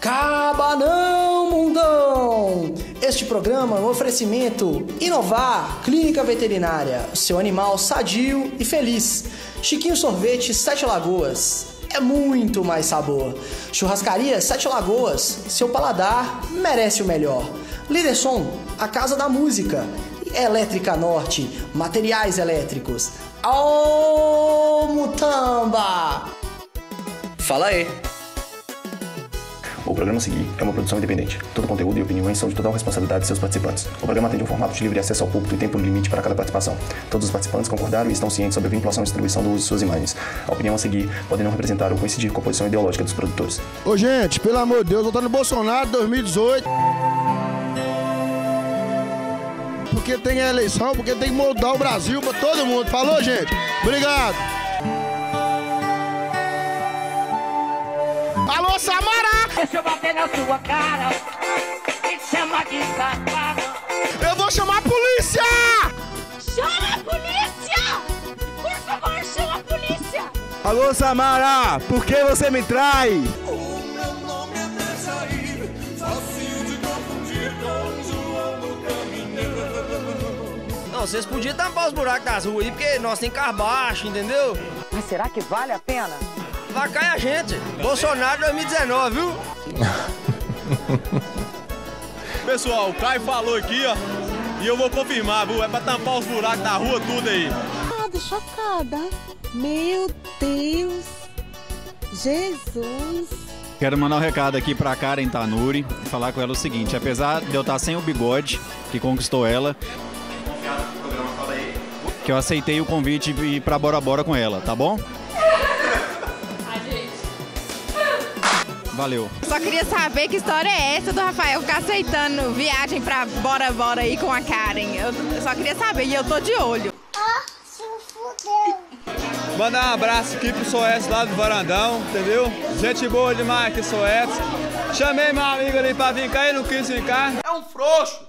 Caba não, mundão! Este programa é um oferecimento Inovar Clínica Veterinária, seu animal sadio e feliz. Chiquinho Sorvete Sete Lagoas, é muito mais sabor. Churrascaria Sete Lagoas, seu paladar merece o melhor. Liderson, a casa da música. Elétrica Norte, materiais elétricos. Ô Mutamba! Fala aí! O programa seguir é uma produção independente. Todo conteúdo e opiniões são de total responsabilidade de seus participantes. O programa atende um formato de livre acesso ao público e tempo limite para cada participação. Todos os participantes concordaram e estão cientes sobre a vinculação e distribuição do uso de suas imagens. A opinião a seguir pode não representar ou coincidir com a posição ideológica dos produtores. Ô, gente, pelo amor de Deus, votando no Bolsonaro 2018. Porque tem eleição, porque tem que mudar o Brasil pra todo mundo. Falou, gente? Obrigado. Alô, Samara! Deixa eu bater na sua cara e te chama de safado. Eu vou chamar a polícia! Chama a polícia! Por favor, chama a polícia! Alô, Samara, por que você me trai? Não, vocês podiam tampar os buracos das ruas aí, porque nós tem carro baixo, entendeu? Mas será que vale a pena? Vai cair a gente. Bolsonaro 2019, viu? Pessoal, o Caio falou aqui, ó. E eu vou confirmar, viu? É pra tampar os buracos da rua, tudo aí. Chocada, chocada. Meu Deus. Jesus. Quero mandar um recado aqui pra Karen Tanuri e falar com ela o seguinte: apesar de eu estar sem o bigode que conquistou ela, que eu aceitei o convite de ir pra Bora Bora com ela, tá bom? Valeu. Só queria saber que história é essa do Rafael ficar aceitando viagem pra Bora Bora aí com a Karen. Eu só queria saber e eu tô de olho. Mandar um abraço aqui pro Soetes lá do Varandão, entendeu? Gente boa demais aqui, Soetes. Chamei meu amigo ali pra vir cá e não quis vir cá. É um frouxo!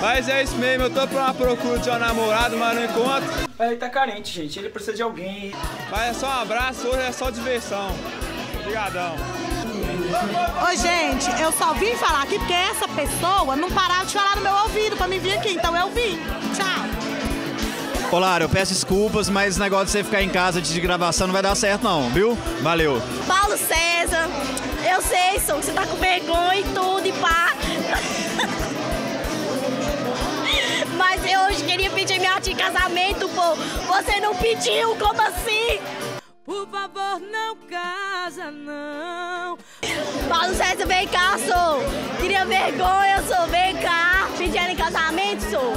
Mas é isso mesmo, eu tô pra uma procura de um namorado, mas não encontro. Ele tá carente, gente. Ele precisa de alguém. Mas é só um abraço, hoje é só diversão. Obrigadão. Oi, gente, eu só vim falar aqui porque essa pessoa não parava de falar no meu ouvido pra me vir aqui, então eu vim. Tchau. Olá, eu peço desculpas, mas esse negócio de você ficar em casa de gravação não vai dar certo, não, viu? Valeu. Paulo César, eu sei, sou que você tá com vergonha e tudo e pá. Mas eu hoje queria pedir minha arte em casamento, pô. Você não pediu, como assim? Por favor, não casa, não. Paulo César, vem cá, sou. Queria vergonha, sou. Vem cá. Pedir ela em casamento, sou.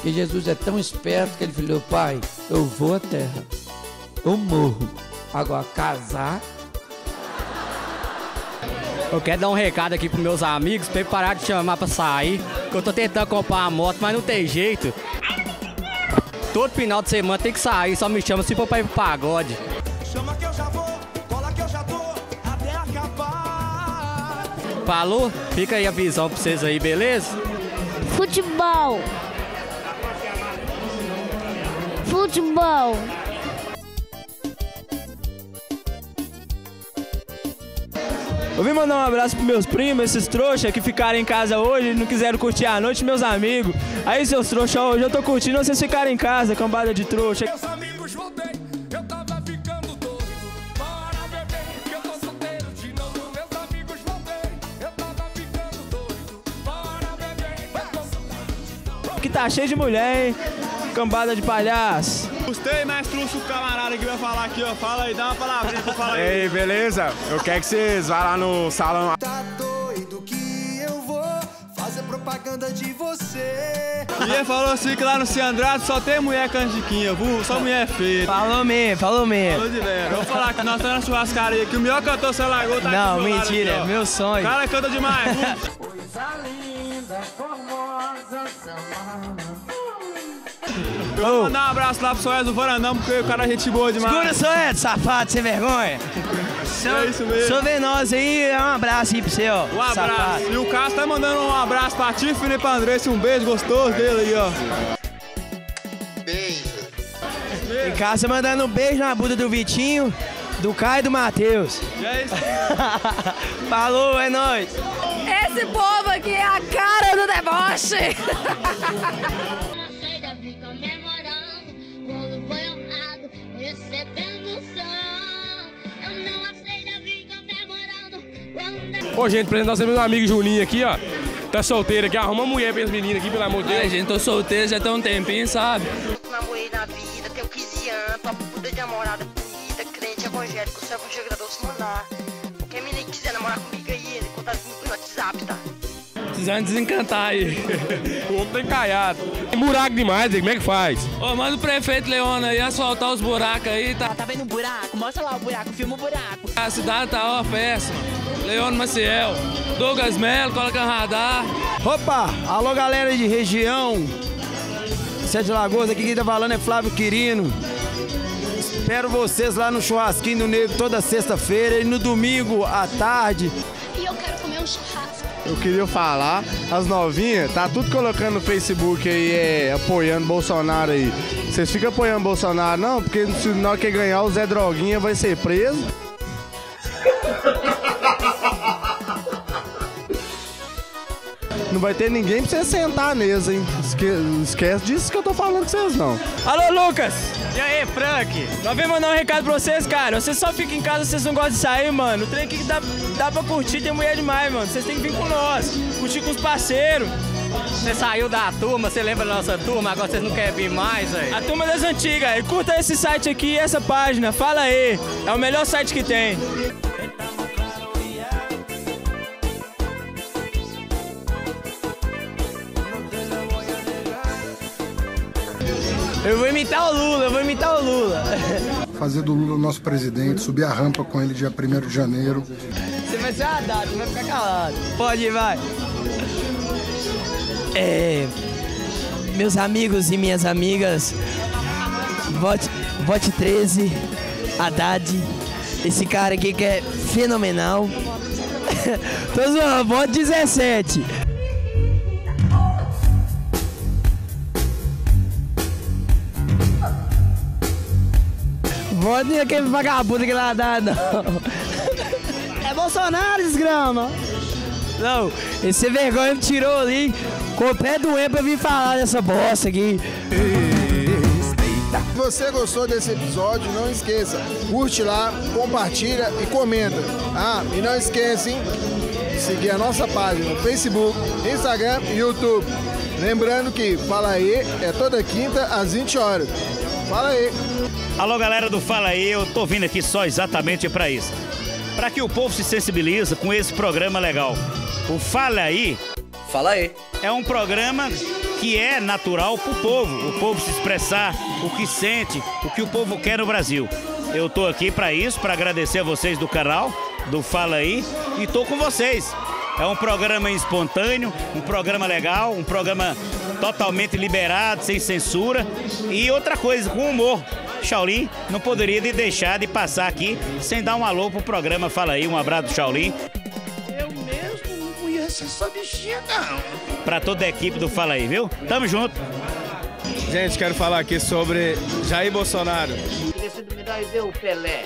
Que Jesus é tão esperto que ele falou, pai, eu vou à terra, eu morro. Agora, casar Eu quero dar um recado aqui pros meus amigos pra eles parar de chamar pra sair. Que eu tô tentando comprar uma moto, mas não tem jeito. Todo final de semana tem que sair, só me chama se for pra ir pro pagode. Falou? Fica aí a visão pra vocês aí, beleza? Futebol. Futebol. Eu vim mandar um abraço pros meus primos, esses trouxas que ficaram em casa hoje e não quiseram curtir a noite, meus amigos. Aí, seus trouxas, hoje eu tô curtindo, vocês ficarem em casa, cambada de trouxa. Meus amigos voltei, Que tá cheio de mulher, hein? Cambada de palhaço. Gostei, mas trouxe o camarada que vai falar aqui, ó. Fala aí, dá uma palavrinha pra falar aí. Ei, beleza? Eu quero que vocês vá lá no salão. Tá doido que eu vou fazer propaganda de você. E ele falou assim que lá no Ciandrado só tem mulher canjiquinha, viu? Só mulher feia. Falou mesmo, falou mesmo. Falou de velho. Vou falar que nós estamos na churrascaria que o melhor cantor você largou tá Não, aqui mentira, aqui, é meu sonho. O cara canta demais, viu? Coisa linda, formosa, samara. Vou mandar um abraço lá pro Soés do Varandão, porque o cara é gente boa demais. Segura só, Ed, safado, sem vergonha. É isso mesmo. Sou venoso aí, é um abraço aí pra você, ó. Um abraço. safado. E o Cássio tá mandando um abraço pra ti, Felipe Andresse, um beijo gostoso dele aí, ó. Em casa mandando um beijo na bunda do Vitinho. Do Caio e do Matheus. Falou, é nóis. Esse povo aqui é a cara do deboche. Ô, gente, apresentar você meu amigo Juninho aqui, ó. Tá solteiro aqui, arruma uma mulher pra esse menino aqui, pelo amor de Deus. Ai, gente, tô solteiro já tem um tempinho, sabe? Namorei na vida, tenho 15 anos, tô puta de namorada bonita, crente evangélico, sou evangelizador secular. Quem menino que quiser namorar comigo aí, ele contato comigo no WhatsApp, tá? Precisando desencantar aí. o homem tá encaiado. Tem buraco demais, aí, como é que faz? Ô, manda o prefeito Leona aí asfaltar os buracos aí, tá? Tá vendo um buraco? Mostra lá o buraco, filma o buraco. A cidade tá ó, péssima. Leone Maciel, Douglas Melo, coloca radar. Opa, alô galera de região. Sete Lagoas, aqui quem tá falando é Flávio Quirino. Espero vocês lá no churrasquinho do Negro toda sexta-feira e no domingo à tarde. E eu quero comer um churrasco. Eu queria falar, as novinhas, tá tudo colocando no Facebook aí, é, apoiando Bolsonaro aí. Vocês ficam apoiando Bolsonaro, não? Porque se na hora que ganhar o Zé Droguinha vai ser preso. Não vai ter ninguém pra você sentar à mesa, hein? Esque esquece disso que eu tô falando com vocês, não. Alô, Lucas! E aí, Frank? Nós vim mandar um recado pra vocês, cara. Vocês só ficam em casa, vocês não gostam de sair, mano. O trem aqui dá, dá pra curtir, tem mulher demais, mano. Vocês têm que vir com nós, curtir com os parceiros. Você saiu da turma, você lembra da nossa turma, agora vocês não querem vir mais, velho. A turma das antigas. E curta esse site aqui e essa página. Fala aí. É o melhor site que tem. Eu vou imitar o Lula, eu vou imitar o Lula. Fazer do Lula nosso presidente, subir a rampa com ele dia 1 de janeiro. Você vai ser a data, vai ficar calado. Pode ir, vai. É, meus amigos e minhas amigas, vote, vote 13, Haddad, esse cara aqui que é fenomenal. Tô zoando, vote 17. Vote naquele vagabundo que lá dá, não. É Bolsonaro, desgrama. Não, esse vergonha me tirou ali com o pé doente pra vir falar dessa bosta aqui. Se você gostou desse episódio, não esqueça, curte lá, compartilha e comenta. Ah, e não esquece, hein, de seguir a nossa página no Facebook, Instagram e YouTube. Lembrando que Fala aí é toda quinta às 20 horas. Fala aí. Alô, galera do Fala aí, eu tô vindo aqui só exatamente para isso. Para que o povo se sensibilize com esse programa legal. O Fala aí. Fala aí. É um programa que é natural pro povo, o povo se expressar o que sente, o que o povo quer no Brasil. Eu tô aqui para isso, para agradecer a vocês do canal, do Fala aí, e tô com vocês. É um programa espontâneo, um programa legal, um programa totalmente liberado, sem censura. E outra coisa, com humor. Shaolin não poderia de deixar de passar aqui sem dar um alô pro programa Fala aí. Um abraço do Shaolin. Eu mesmo não conheço essa bichinha, não. Pra toda a equipe do Fala aí, viu? Tamo junto. Gente, quero falar aqui sobre Jair Bolsonaro. Ver o Pelé.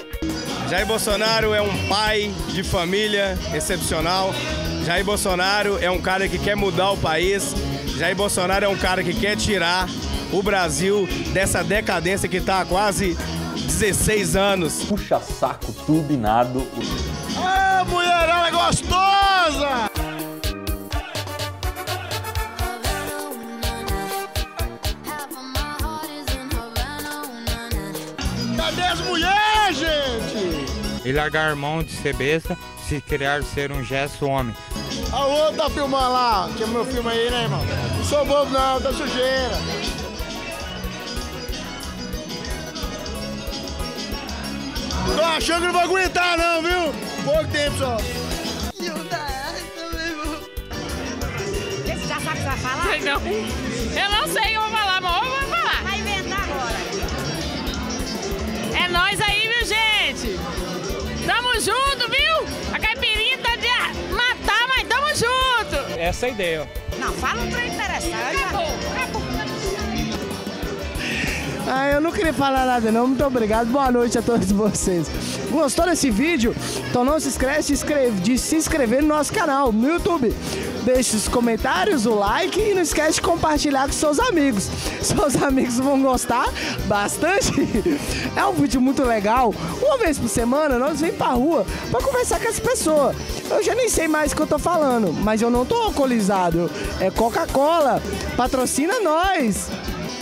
Jair Bolsonaro é um pai de família excepcional. Jair Bolsonaro é um cara que quer mudar o país. Jair Bolsonaro é um cara que quer tirar o Brasil dessa decadência que está há quase 16 anos. Puxa saco turbinado. Ah, mulherada gostosa! Cadê as mulheres, gente? E largar a mão de ser besta, se criar ser um gesto homem. A outra tá filmando lá, que é meu filme aí, né, irmão? Não sou bobo não, tá sujeira. Tô achando que não vou aguentar não, viu? Pouco tempo só. Você já sabe o que vai falar? Não. Eu não sei o que eu vou falar, mas eu vou falar. Vai inventar agora. É nós aí, Essa é a ideia. Não, fala um trem interessante. Acabou, acabou. Ah, eu não queria falar nada não, muito obrigado, boa noite a todos vocês. Gostou desse vídeo? Então não se esquece de se inscrever no nosso canal no YouTube. Deixe os comentários, o like e não esquece de compartilhar com seus amigos. Seus amigos vão gostar bastante. É um vídeo muito legal. Uma vez por semana nós vem pra rua pra conversar com as pessoas. Eu já nem sei mais o que eu tô falando, mas eu não tô alcoolizado. É Coca-Cola. Patrocina nós.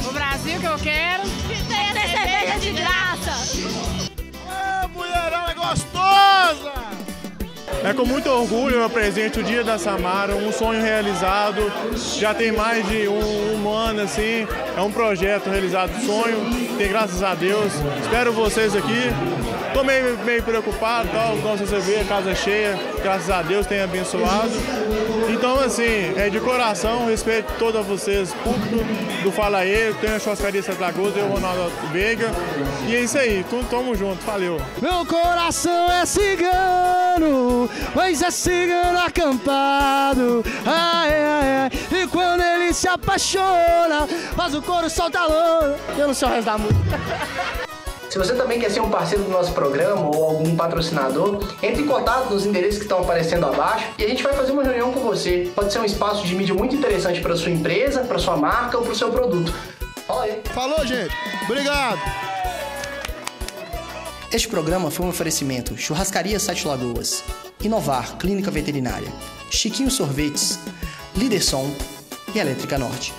O Brasil que eu quero. Que tenha cerveja de graça. é gostosa! É com muito orgulho eu apresento o Dia da Samara, um sonho realizado. Já tem mais de um, um ano assim. É um projeto realizado, sonho. Tem graças a Deus. Espero vocês aqui. Tô meio, meio preocupado, tal, como você vê, casa cheia, graças a Deus tem abençoado. Então, assim, é de coração, respeito todos vocês, público do Fala tem a churrascaria Santa Lagoa, eu, Ronaldo Veiga. E é isso aí, tamo junto, valeu. Meu coração é cigano, mas é cigano acampado. Ai, ai, ai. E quando ele se apaixona, faz o couro solta louro. Eu não sei o resto da música. Se você também quer ser um parceiro do nosso programa ou algum patrocinador, entre em contato nos endereços que estão aparecendo abaixo e a gente vai fazer uma reunião com você. Pode ser um espaço de mídia muito interessante para sua empresa, para sua marca ou para o seu produto. Fala aí. Falou, gente. Obrigado. Este programa foi um oferecimento Churrascaria Sete Lagoas, Inovar Clínica Veterinária, Chiquinho Sorvetes, Liderson e Elétrica Norte.